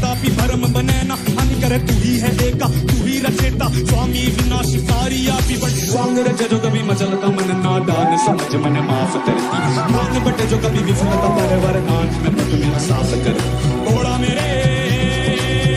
कदापि भरम बने ना। हानि करे तू ही है एका। तू ही रचेता। स्वामी विनाशकारी आप बट स्वांग रचे जो कभी मचलता मन नादान समझ मन माफ़ करती। मान बटे जो कभी विफलता पर वरदान